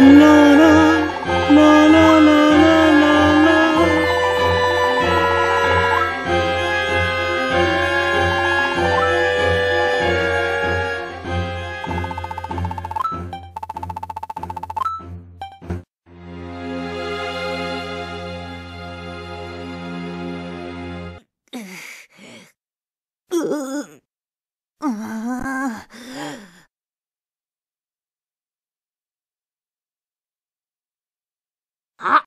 No. あ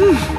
Hmm.